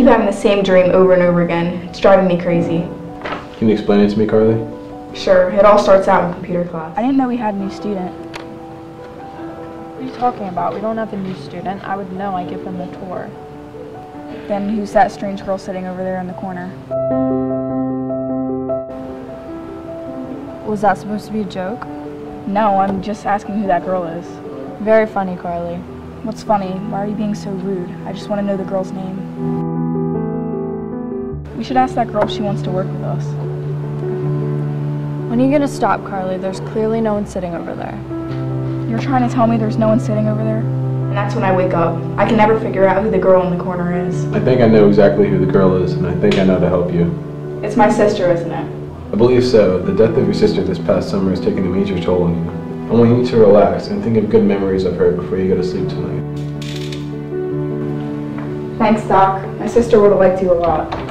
keep having the same dream over and over again. It's driving me crazy. Can you explain it to me, Carly? Sure, it all starts out in computer class. I didn't know we had a new student. What are you talking about? We don't have a new student. I would know. I give them the tour. Then who's that strange girl sitting over there in the corner? Was that supposed to be a joke? No, I'm just asking who that girl is. Very funny, Carly. What's funny? Why are you being so rude? I just want to know the girl's name. We should ask that girl if she wants to work with us. When are you gonna stop, Carly? There's clearly no one sitting over there. You're trying to tell me there's no one sitting over there? And that's when I wake up. I can never figure out who the girl in the corner is. I think I know exactly who the girl is, and I think I know to help you. It's my sister, isn't it? I believe so. The death of your sister this past summer has taken a major toll on you. I want you to relax and think of good memories of her before you go to sleep tonight. Thanks, Doc. My sister would have liked you a lot.